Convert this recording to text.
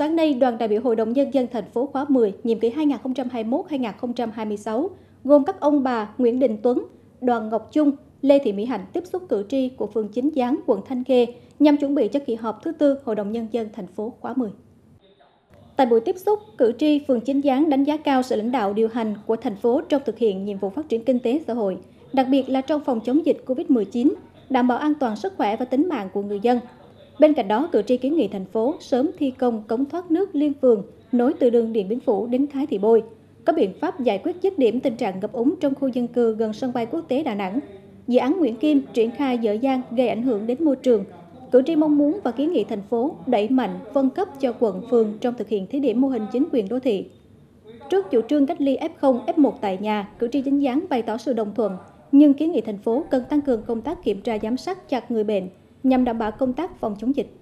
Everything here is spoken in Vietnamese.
Sáng nay, đoàn đại biểu Hội đồng Nhân dân thành phố khóa 10, nhiệm kỳ 2021-2026, gồm các ông bà Nguyễn Đình Tuấn, Đoàn Ngọc Trung, Lê Thị Mỹ Hạnh tiếp xúc cử tri của phường Chính Gián, quận Thanh Khê nhằm chuẩn bị cho kỳ họp thứ tư Hội đồng Nhân dân thành phố khóa 10. Tại buổi tiếp xúc, cử tri phường Chính Gián đánh giá cao sự lãnh đạo điều hành của thành phố trong thực hiện nhiệm vụ phát triển kinh tế xã hội, đặc biệt là trong phòng chống dịch COVID-19, đảm bảo an toàn sức khỏe và tính mạng của người dân. Bên cạnh đó, cử tri kiến nghị thành phố sớm thi công cống thoát nước liên phường nối từ đường Điện Biên Phủ đến Thái Thị Bôi, có biện pháp giải quyết dứt điểm tình trạng ngập úng trong khu dân cư gần sân bay quốc tế Đà Nẵng. Dự án Nguyễn Kim triển khai dở dang gây ảnh hưởng đến môi trường. Cử tri mong muốn và kiến nghị thành phố đẩy mạnh phân cấp cho quận phường trong thực hiện thí điểm mô hình chính quyền đô thị. Trước chủ trương cách ly F0, F1 tại nhà, cử tri chính gián bày tỏ sự đồng thuận, nhưng kiến nghị thành phố cần tăng cường công tác kiểm tra giám sát chặt người bệnh nhằm đảm bảo công tác phòng chống dịch.